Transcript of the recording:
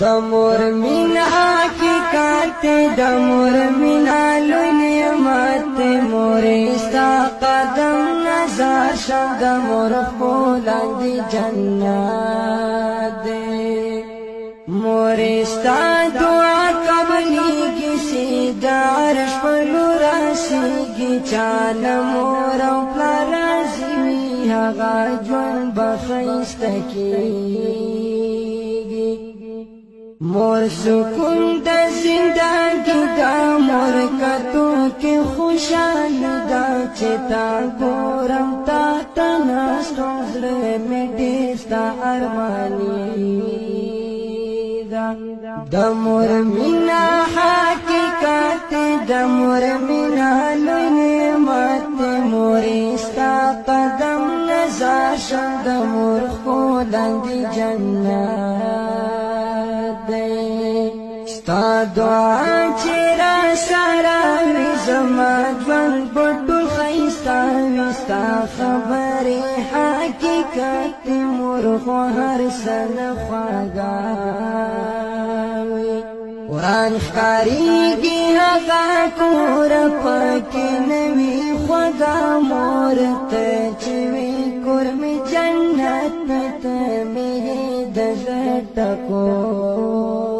د مور مینا حقیقت د مور مینا لوی نعمت مور استا قدم نظر شم د مور خولاند جنت مور استا دعا قبلی کی سیدار شپلو راسی کی چان مور او پلار زمي هغه ژوند بخښت کی مور سکون د زندان کی دا مور کتو کی خوشان دا چتا گورم تا تناستو زلے میں دیستا ارمانی دا دا مور منا حقیقت دا مور منا لنمت موریستا قدم نزاشن دا مور خودن دی جنات ستا دعا چرا سارا وی زما ژوند پټو خیستا وی ستا خبره حقیقت مور خو هر سن خواګا وی قران خاري کی هغه کور پکې نوي خواګا مور ته چوي کور می جنت ته می د زړه ټکو